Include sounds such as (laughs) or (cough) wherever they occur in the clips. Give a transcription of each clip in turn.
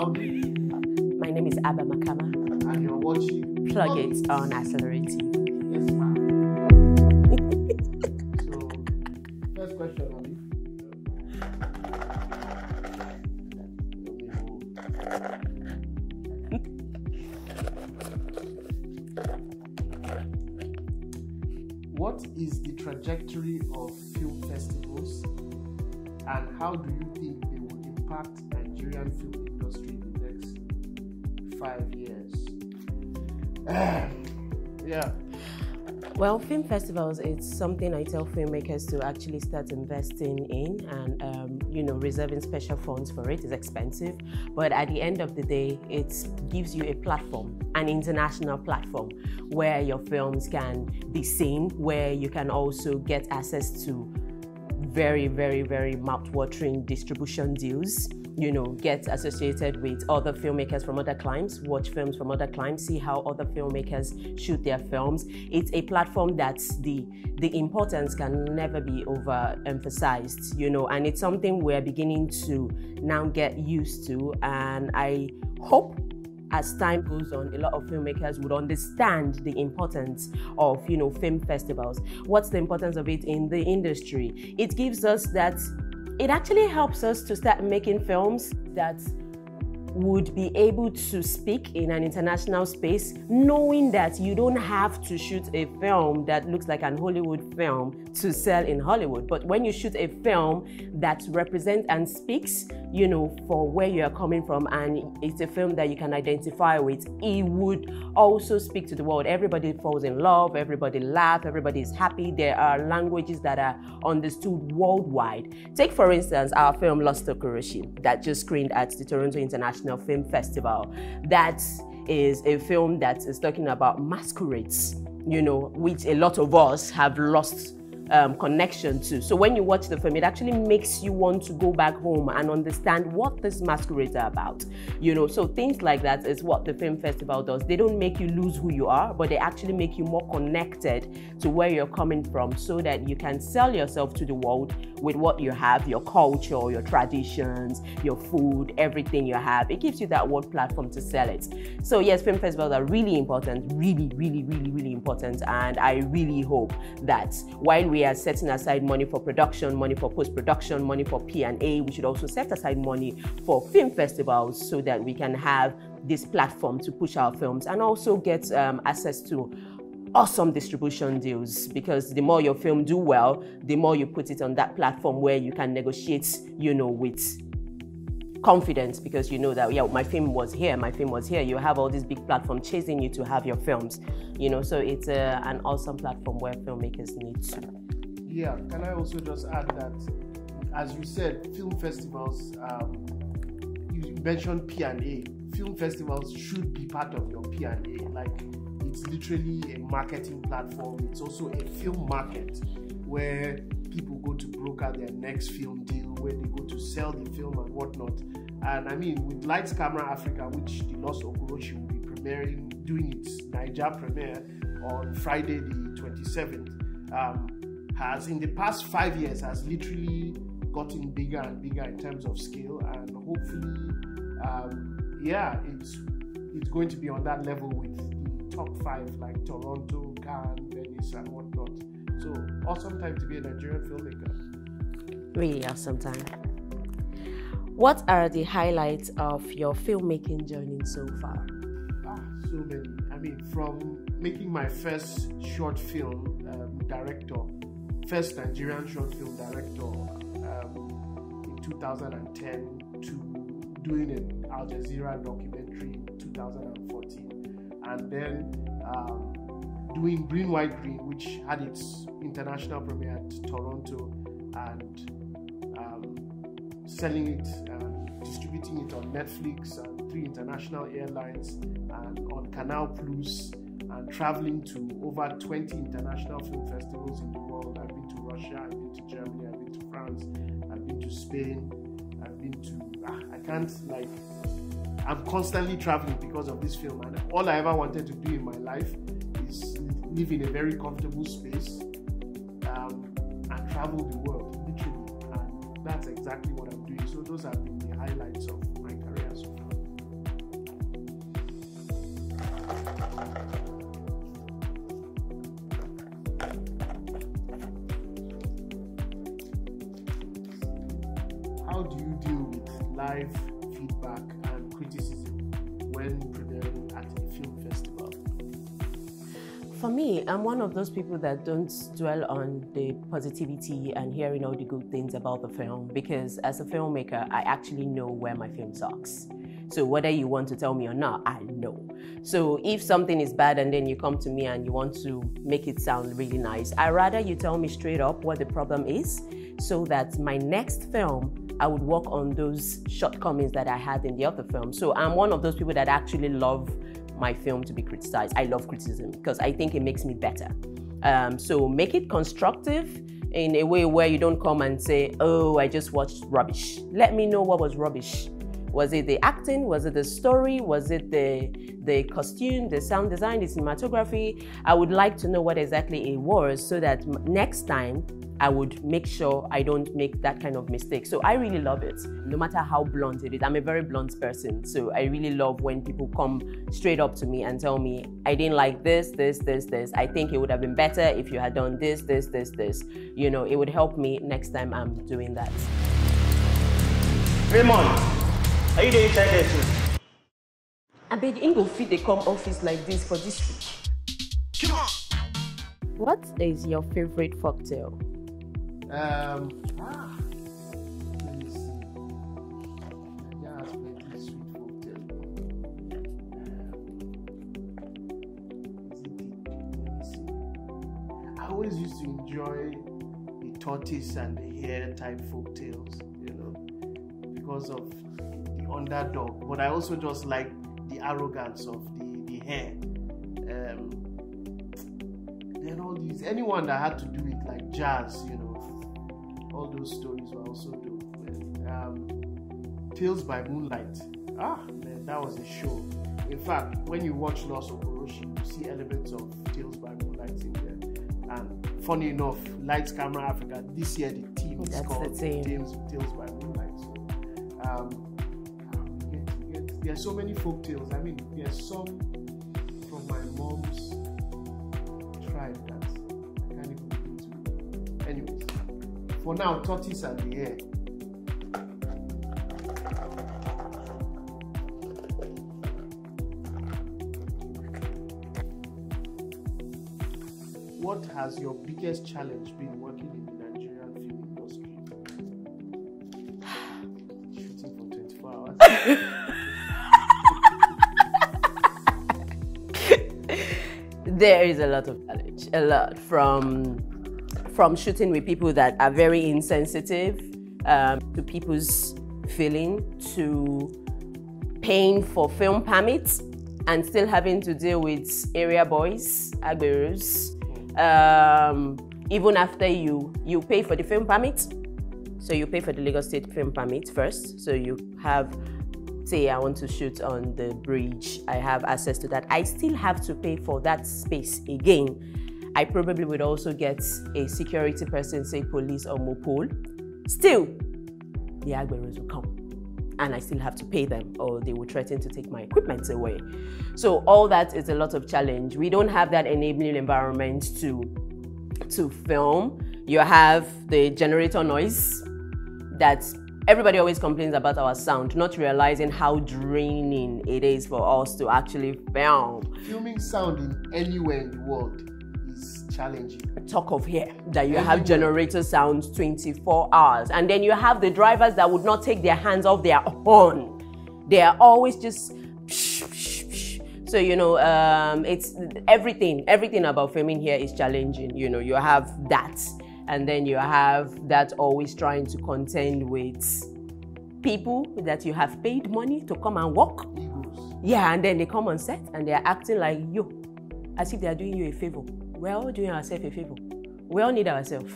How do you? My name is Abba Makama. And you're watching. Plug it on Accelerate Yes, ma'am. (laughs) so, first question, Abi. What is the trajectory of film festivals and how do you think they will impact Nigerian film industry in the next five years? (sighs) yeah. Well, film festivals, it's something I tell filmmakers to actually start investing in and, um, you know, reserving special funds for. It's expensive, but at the end of the day, it gives you a platform, an international platform, where your films can be seen, where you can also get access to very, very, very mouth-watering distribution deals you know, get associated with other filmmakers from other climes, watch films from other climes, see how other filmmakers shoot their films. It's a platform that the the importance can never be overemphasized, you know, and it's something we're beginning to now get used to. And I hope as time goes on, a lot of filmmakers would understand the importance of, you know, film festivals. What's the importance of it in the industry? It gives us that it actually helps us to start making films that would be able to speak in an international space, knowing that you don't have to shoot a film that looks like an Hollywood film to sell in Hollywood. But when you shoot a film that represents and speaks, you know, for where you are coming from, and it's a film that you can identify with, it would also speak to the world. Everybody falls in love, everybody laughs, everybody is happy. There are languages that are understood worldwide. Take, for instance, our film Lost Okoroshi that just screened at the Toronto International Film Festival. That is a film that is talking about masquerades, you know, which a lot of us have lost um, connection to. So when you watch the film, it actually makes you want to go back home and understand what this masquerades are about. You know, so things like that is what the film festival does. They don't make you lose who you are, but they actually make you more connected to where you're coming from so that you can sell yourself to the world with what you have, your culture, your traditions, your food, everything you have. It gives you that world platform to sell it. So yes, film festivals are really important, really, really, really, really important. And I really hope that while we are setting aside money for production, money for post-production, money for P&A, we should also set aside money for film festivals so that we can have this platform to push our films and also get um, access to awesome distribution deals because the more your film do well, the more you put it on that platform where you can negotiate, you know, with confidence because you know that yeah my film was here my film was here. You have all these big platforms chasing you to have your films you know so it's a, an awesome platform where filmmakers need to yeah can i also just add that as you said film festivals um, you mentioned p&a film festivals should be part of your p&a like it's literally a marketing platform. It's also a film market where people go to broker their next film deal where they go to sell the film and whatnot. And I mean, with Lights Camera Africa, which the Lost Okoroshi will be premiering, doing its Niger premiere on Friday the 27th, um, has in the past five years has literally gotten bigger and bigger in terms of scale, and hopefully, um, yeah, it's it's going to be on that level with the top five like Toronto, Cannes, Venice, and whatnot. So awesome time to be a Nigerian filmmaker. Really awesome time. What are the highlights of your filmmaking journey so far? Ah, so many. I mean, from making my first short film um, director, first Nigerian short film director um, in 2010 to doing an Al Jazeera documentary in 2014, and then um, doing Green White Green, which had its international premiere at Toronto, and um, selling it and distributing it on Netflix and three international airlines and on Canal Plus and traveling to over 20 international film festivals in the world. I've been to Russia, I've been to Germany, I've been to France, I've been to Spain, I've been to, ah, I can't like, I'm constantly traveling because of this film and all I ever wanted to do in my life is live in a very comfortable space um, and travel the world, literally. And that's exactly what I'm doing. So those have been the highlights of live feedback and criticism when premiering at a film festival? For me, I'm one of those people that don't dwell on the positivity and hearing all the good things about the film because as a filmmaker, I actually know where my film sucks. So whether you want to tell me or not, I know. So if something is bad and then you come to me and you want to make it sound really nice, I rather you tell me straight up what the problem is so that my next film I would work on those shortcomings that I had in the other film. So I'm one of those people that actually love my film to be criticized. I love criticism because I think it makes me better. Um, so make it constructive in a way where you don't come and say, oh, I just watched rubbish. Let me know what was rubbish. Was it the acting? Was it the story? Was it the the costume, the sound design, the cinematography? I would like to know what exactly it was so that next time I would make sure I don't make that kind of mistake. So I really love it, no matter how blunt it is. I'm a very blunt person. So I really love when people come straight up to me and tell me, I didn't like this, this, this, this. I think it would have been better if you had done this, this, this, this. You know, it would help me next time I'm doing that. Raymond, are you there inside there too? I beg Ingo fit they come office like this for district. Come on. What is your favorite cocktail? Um, ah, let me see. Yeah, it's plenty sweet cocktail. Is it the, let me see. I always used to enjoy the tortoise and the hare type folk tales, you know, because of the underdog. But I also just like the arrogance of the, the hair. Um, then all these, anyone that had to do it, like jazz, you know, all those stories were also dope. Um, Tales by Moonlight. Ah, man, that was a show. In fact, when you watch Lost Okoroshi, you see elements of Tales by Moonlight in there. And funny enough, Lights Camera Africa, this year the team is That's called the team. Tales, Tales by Moonlight. So, um, there are so many folk tales. I mean, there are some from my mom's tribe that I can't even begin to. Anyways, for now, tortoise and the hare. What has your biggest challenge been There is a lot of knowledge, a lot from from shooting with people that are very insensitive um, to people's feeling, to paying for film permits and still having to deal with area boys, agberos, um, even after you you pay for the film permit. So you pay for the Lagos State film permit first. So you have say I want to shoot on the bridge, I have access to that. I still have to pay for that space again. I probably would also get a security person, say police or mopol. Still, the Agberos will come and I still have to pay them or they will threaten to take my equipment away. So all that is a lot of challenge. We don't have that enabling environment to to film. You have the generator noise that everybody always complains about our sound, not realizing how draining it is for us to actually film. Filming sound in anywhere in the world is challenging. Talk of here that you have Everywhere. generator sounds 24 hours, and then you have the drivers that would not take their hands off their horn. They are always just. psh, psh, psh. So you know, um, it's everything. Everything about filming here is challenging. You know, you have that, and then you have that always trying to contend with people that you have paid money to come and work. Yeah, and then they come on set and they are acting like you, as if they are doing you a favor. We're all doing ourselves a favor. We all need ourselves,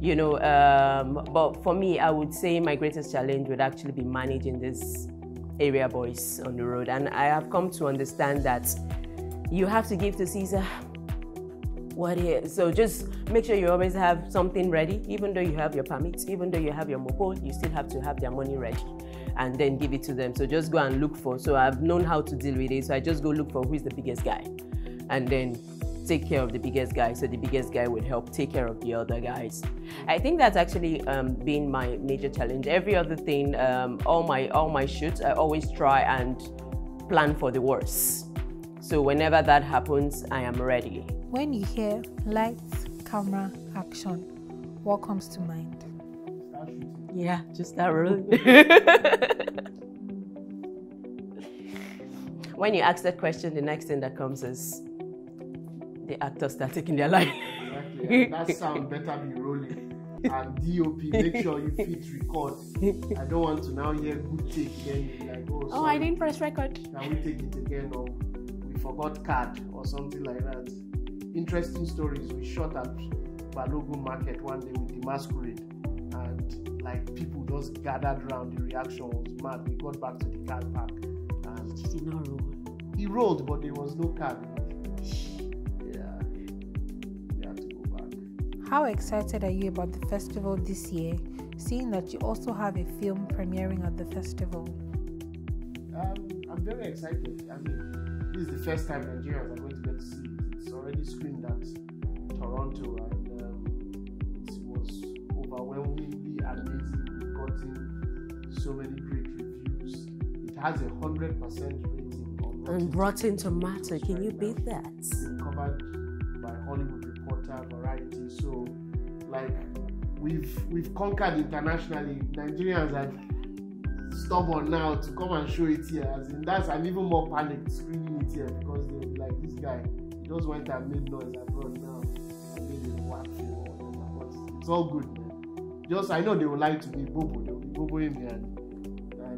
you know. Um, but for me, I would say my greatest challenge would actually be managing this area boys on the road. And I have come to understand that you have to give to Caesar what is. So just make sure you always have something ready, even though you have your permits, even though you have your mopol, you still have to have their money ready and then give it to them. So just go and look for. So I've known how to deal with it. So I just go look for who is the biggest guy and then take care of the biggest guy, so the biggest guy would help take care of the other guys. I think that's actually um, been my major challenge. Every other thing, um, all my all my shoots, I always try and plan for the worst. So whenever that happens, I am ready. When you hear lights, camera, action, what comes to mind? Yeah, just that really. (laughs) when you ask that question, the next thing that comes is the actors start taking their line. Exactly. And that sound better be rolling. And DOP, make sure you fit record. I don't want to now hear good take again. Like, oh, oh, I didn't press record. Can we take it again? Or we forgot card or something like that. Interesting stories. We shot at Balogun Market one day with the masquerade. And like people just gathered around. The reaction was mad. We got back to the car park and Did not roll. he rolled, but there was no car. Yeah. We had to go back. How excited are you about the festival this year, seeing that you also have a film premiering at the festival? Um, I'm very excited. I mean, this is the first time Nigerians are going to get to see it. It's already screened at Toronto, and um, it was overwhelmingly amazing. We've gotten so many great reviews. It has a hundred percent rating on And Rotten Tomato, can you beat that? been covered by Hollywood Reporter, Variety. So, like, we've we've conquered internationally. Nigerians are stubborn now to come and show it here. As in, that's I'm even more panicked screening it here because they'll be like, this guy, just went and made noise abroad now. and made a whack film or whatever. But it's all good, man. Just I know they will like to be Bobo. They will be Boboing me, and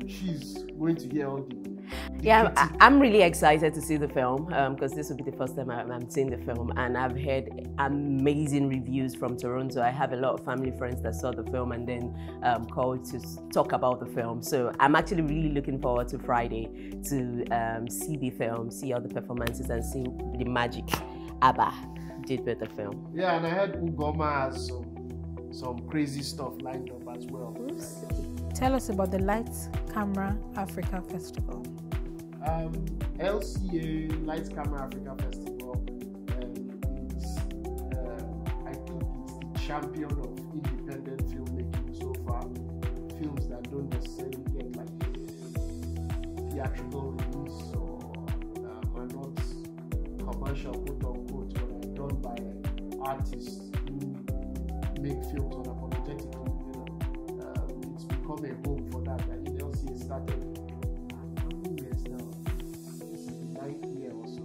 and she's going to hear all the. Yeah, critique. I, I'm really excited to see the film because this will be the first time I'm, I'm seeing the film, and I've heard amazing reviews from Toronto. I have a lot of family friends that saw the film and then um, called to talk about the film. So I'm actually really looking forward to Friday to um, see the film, see all the performances, and see the magic Abba did with the film. Yeah, and I heard Ugoma has some some crazy stuff lined up as well. Tell us about the Lights Camera Africa Festival. Um, LCA Lights Camera Africa Festival um, is, uh, I think, it's the champion of independent filmmaking so far. Films that don't necessarily get like theatrical release or um, are not commercial, quote unquote, but are done by artists who make films unapologetically. Become home for that. I think LCA started how many years now? Year or so.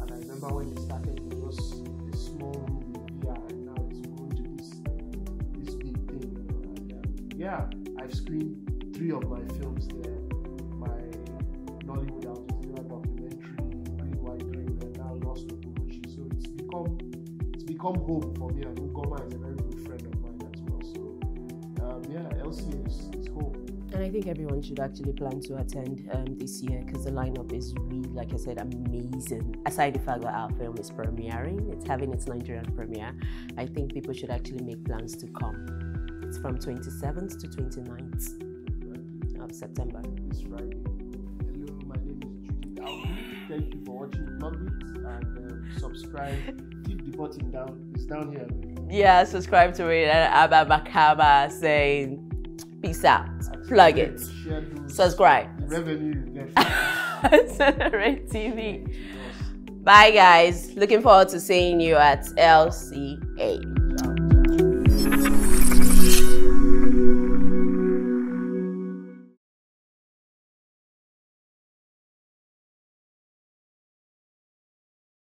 And I remember when it started, it was a small room VR, and now it's grown to this this big thing. You and, um, yeah, I've screened three of my films there. My Nollywood Al Jazeera documentary, Green White Green, and now Lost Okoroshi. So it's become it's become home for me, yeah, LCA is, is home. And I think everyone should actually plan to attend um, this year because the lineup is really, like I said, amazing. Aside the fact that our film is premiering, it's having its Nigerian premiere, I think people should actually make plans to come. It's from 27th to 29th of September. this Friday. Hello, my name is Judith. Thank you for watching Plug It and um, subscribe. Keep the button down. It's down here. Yeah, subscribe to it and Abba Makama saying peace out. Plug it. Subscribe. Revenue. (laughs) Red TV. Bye, guys. Looking forward to seeing you at LCA.